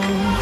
alone